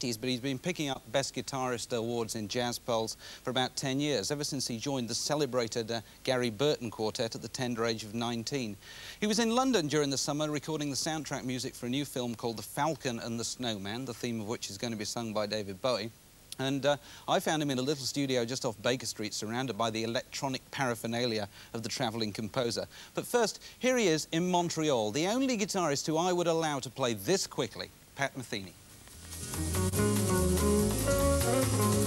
but he's been picking up Best Guitarist awards in jazz polls for about 10 years, ever since he joined the celebrated uh, Gary Burton Quartet at the tender age of 19. He was in London during the summer recording the soundtrack music for a new film called The Falcon and the Snowman, the theme of which is going to be sung by David Bowie. And uh, I found him in a little studio just off Baker Street, surrounded by the electronic paraphernalia of the travelling composer. But first, here he is in Montreal, the only guitarist who I would allow to play this quickly, Pat Metheny. Thank you.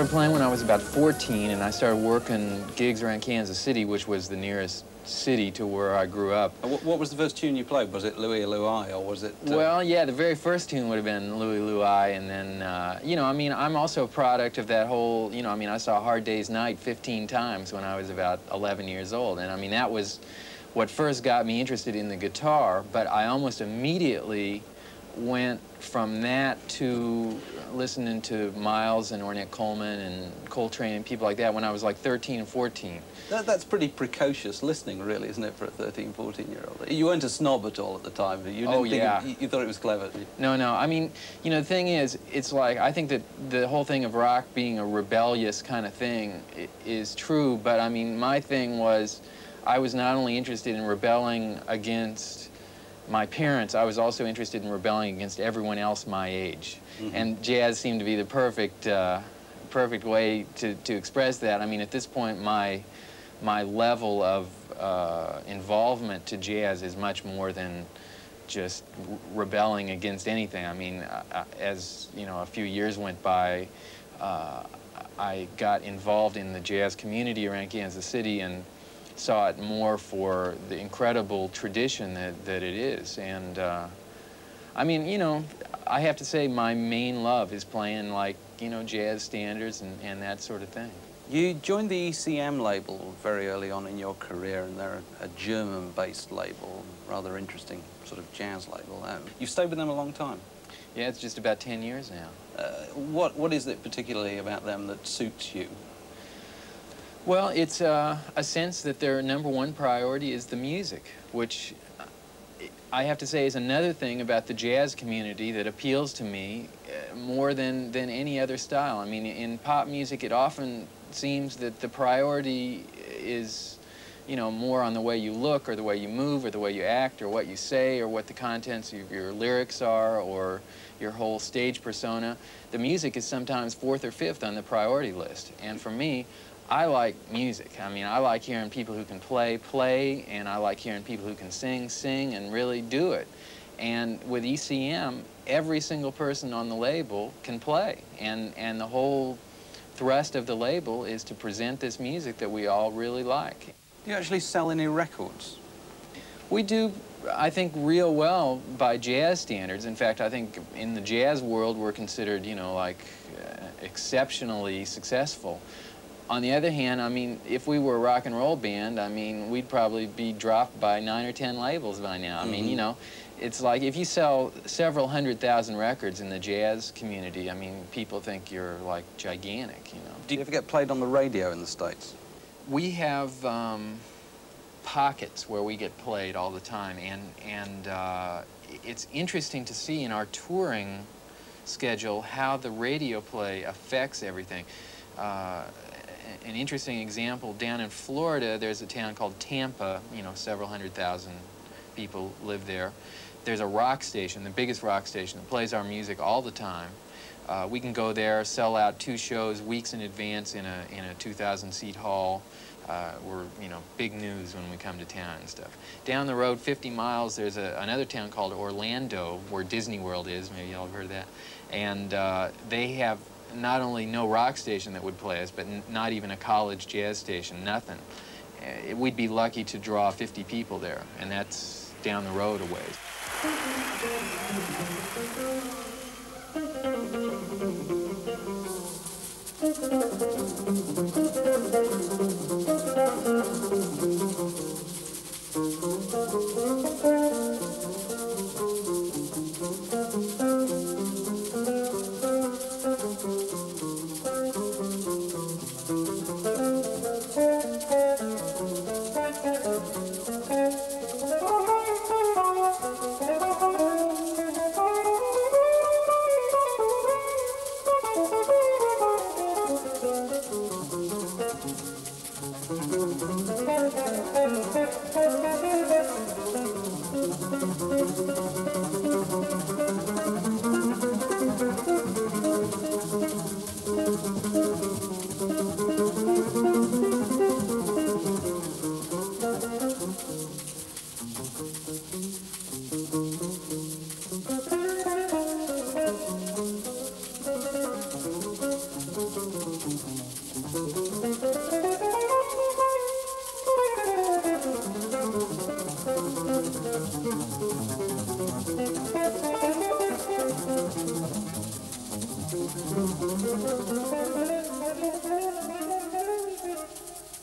Started playing when I was about 14, and I started working gigs around Kansas City, which was the nearest city to where I grew up. What, what was the first tune you played? Was it Louie Louie, or was it... Uh... Well, yeah, the very first tune would have been Louie Louie, and then, uh, you know, I mean, I'm also a product of that whole, you know, I mean, I saw Hard Day's Night 15 times when I was about 11 years old, and I mean, that was what first got me interested in the guitar, but I almost immediately went from that to listening to Miles and Ornette Coleman and Coltrane and people like that when I was like 13 and 14. That, that's pretty precocious listening, really, isn't it, for a 13, 14-year-old? You weren't a snob at all at the time, you oh, didn't oh, think yeah. It, you thought it was clever. No, no. I mean, you know, the thing is, it's like, I think that the whole thing of rock being a rebellious kind of thing is true, but I mean, my thing was, I was not only interested in rebelling against my parents, I was also interested in rebelling against everyone else my age. Mm -hmm. And jazz seemed to be the perfect, uh, perfect way to, to express that. I mean, at this point, my, my level of uh, involvement to jazz is much more than just rebelling against anything. I mean, uh, as, you know, a few years went by, uh, I got involved in the jazz community around Kansas City and saw it more for the incredible tradition that, that it is. And uh, I mean, you know, I have to say my main love is playing like, you know, jazz standards and, and that sort of thing. You joined the ECM label very early on in your career, and they're a German-based label, rather interesting sort of jazz label. Um, you've stayed with them a long time. Yeah, it's just about 10 years now. Uh, what, what is it particularly about them that suits you? Well, it's uh, a sense that their number one priority is the music, which I have to say is another thing about the jazz community that appeals to me uh, more than, than any other style. I mean, in pop music, it often seems that the priority is, you know, more on the way you look or the way you move or the way you act or what you say or what the contents of your lyrics are or your whole stage persona. The music is sometimes fourth or fifth on the priority list. And for me, I like music. I mean, I like hearing people who can play, play, and I like hearing people who can sing, sing, and really do it. And with ECM, every single person on the label can play. And, and the whole thrust of the label is to present this music that we all really like. Do you actually sell any records? We do, I think, real well by jazz standards. In fact, I think in the jazz world, we're considered, you know, like uh, exceptionally successful On the other hand, I mean, if we were a rock and roll band, I mean, we'd probably be dropped by nine or ten labels by now. I mean, you Mhm. know, it's like if you sell several hundred thousand records in the jazz community, I mean, people think you're like gigantic, you know. Do you ever get played on the radio in the States? We have um, pockets where we get played all the time, and and uh, it's interesting to see in our touring schedule how the radio play affects everything. Uh, an interesting example down in Florida, there's a town called Tampa. You know, several hundred thousand people live there. There's a rock station, the biggest rock station, that plays our music all the time. Uh, we can go there, sell out two shows weeks in advance in a in a 2,000 seat hall. Uh, we're you know big news when we come to town and stuff. Down the road, 50 miles, there's a, another town called Orlando, where Disney World is. Maybe y'all have heard of that. And uh, they have not only no rock station that would play us, but not even a college jazz station. Nothing. Uh, we'd be lucky to draw 50 people there, and that's down the road a ways.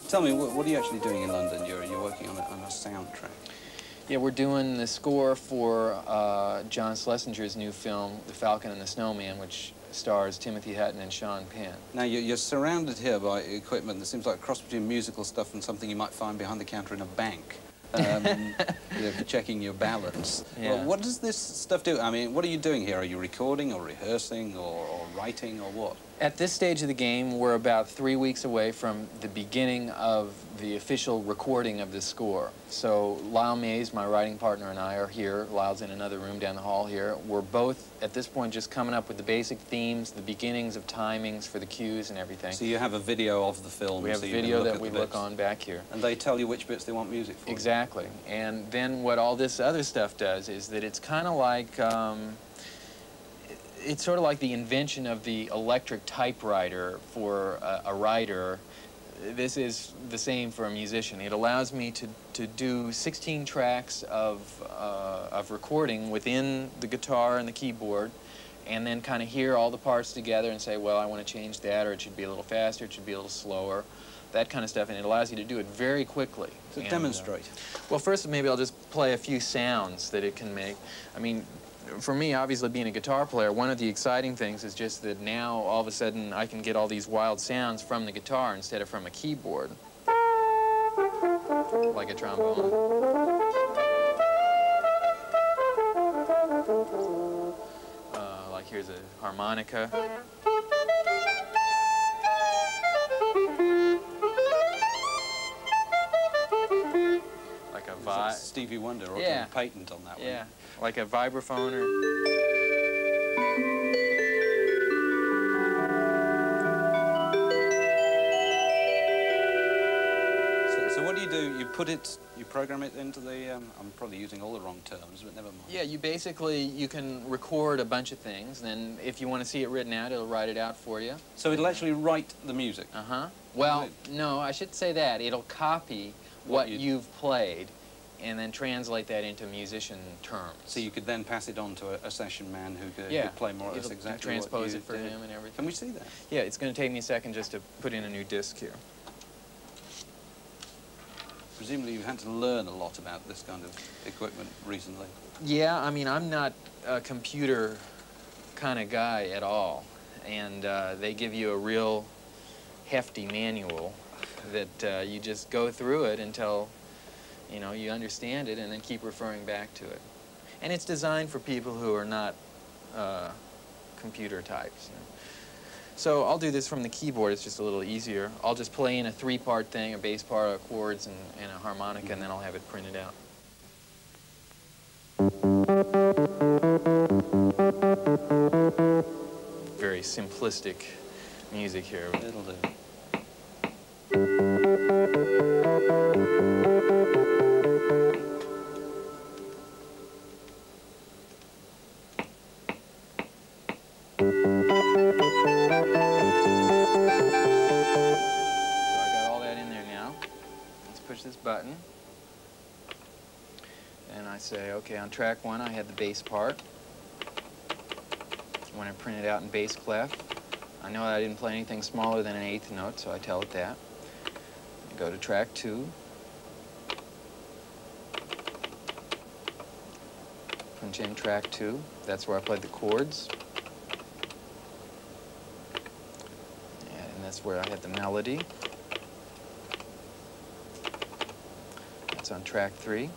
Tell me, what, what are you actually doing in London? You're, you're working on a, on a soundtrack. Yeah, we're doing the score for uh, John Schlesinger's new film, The Falcon and the Snowman, which stars Timothy Hutton and Sean Penn. Now, you're, you're surrounded here by equipment that seems like a cross between musical stuff and something you might find behind the counter in a bank. Um, you know, checking your balance. Yeah. Well, what does this stuff do? I mean, what are you doing here? Are you recording or rehearsing or, or writing or what? At this stage of the game, we're about three weeks away from the beginning of the official recording of the score. So Lyle Mays, my writing partner, and I are here. Lyle's in another room down the hall here. We're both, at this point, just coming up with the basic themes, the beginnings of timings for the cues and everything. So you have a video of the film. we have so a video that at we look on back here. And they tell you which bits they want music for. Exactly. And then what all this other stuff does is that it's kind of like, um, it's sort of like the invention of the electric typewriter for a, a writer. This is the same for a musician. It allows me to, to do 16 tracks of, uh, of recording within the guitar and the keyboard and then kind of hear all the parts together and say, well, I want to change that, or it should be a little faster, it should be a little slower, that kind of stuff, and it allows you to do it very quickly. So And, uh, demonstrate. well, first, maybe I'll just play a few sounds that it can make. I mean, for me, obviously, being a guitar player, one of the exciting things is just that now, all of a sudden, I can get all these wild sounds from the guitar instead of from a keyboard. Like a trombone. Uh, like here's a harmonica. Like a Is that vi Stevie Wonder or Yeah. patent on that one. yeah, like a vibraphone or So, so what do you do? You put it, you program it into the, um, I'm probably using all the wrong terms, but never mind. Yeah, you basically, you can record a bunch of things, then if you want to see it written out, it'll write it out for you. So it'll actually write the music. Uh-huh. Well, no, I should say that. It'll copy What what you've played and then translate that into musician terms. So you could then pass it on to a, a session man who could, yeah, could play more or less exactly transpose it for did. him and everything. Can we see that? Yeah, it's going to take me a second just to put in a new disc here. Presumably you've had to learn a lot about this kind of equipment recently. Yeah, I mean, I'm not a computer kind of guy at all. And uh, they give you a real hefty manual that uh, you just go through it until, you know, you understand it and then keep referring back to it. And it's designed for people who are not uh, computer types. you know. So I'll do this from the keyboard. It's just a little easier. I'll just play in a three-part thing, a bass part, a chords, and, and a harmonica, and then I'll have it printed out. Very simplistic music here. It'll do. Button. And I say, okay, on track one, I had the bass part. When I print it out in bass clef, I know I didn't play anything smaller than an eighth note, so I tell it that. I go to track two. Punch in track two. That's where I played the chords. And that's where I had the melody. That's on track three.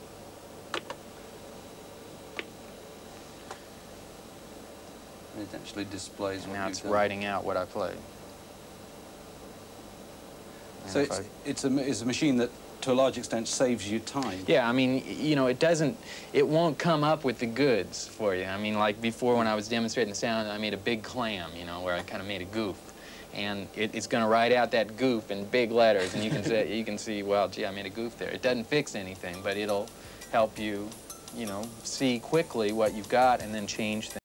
It actually displays And what now it's done. writing out what I played. And So it's, I- it's, a, it's a machine that, to a large extent, saves you time. Yeah, I mean, you know, it doesn't, it won't come up with the goods for you. I mean, like before when I was demonstrating the sound, I made a big clam, you know, where I kind of made a goof. And it, it's going to write out that goof in big letters, and you can say, you can see, well, gee, I made a goof there. It doesn't fix anything, but it'll help you, you know, see quickly what you've got and then change things.